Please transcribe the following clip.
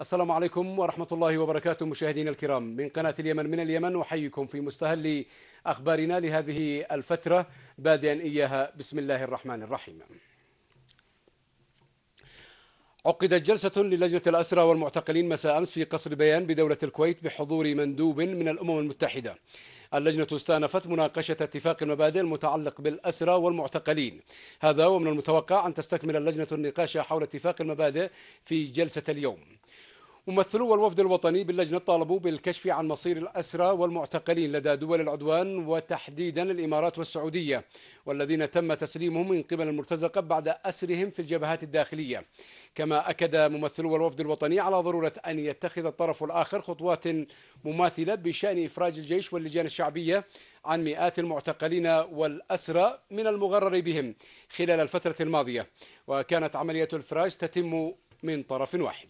السلام عليكم ورحمة الله وبركاته مشاهدينا الكرام. من قناة اليمن من اليمن أحييكم في مستهل أخبارنا لهذه الفترة. بادئا إياها بسم الله الرحمن الرحيم. عقدت جلسة للجنة الأسرى والمعتقلين مساء أمس في قصر بيان بدولة الكويت بحضور مندوب من الأمم المتحدة. اللجنة استأنفت مناقشة اتفاق المبادئ المتعلق بالأسرى والمعتقلين. هذا ومن المتوقع أن تستكمل اللجنة النقاش حول اتفاق المبادئ في جلسة اليوم. ممثلو الوفد الوطني باللجنة طالبوا بالكشف عن مصير الأسرى والمعتقلين لدى دول العدوان وتحديدا الإمارات والسعودية والذين تم تسليمهم من قبل المرتزقة بعد أسرهم في الجبهات الداخلية. كما أكد ممثلو الوفد الوطني على ضرورة أن يتخذ الطرف الآخر خطوات مماثلة بشأن إفراج الجيش واللجان الشعبية عن مئات المعتقلين والأسرى من المغرر بهم خلال الفترة الماضية. وكانت عملية الفراج تتم من طرف واحد.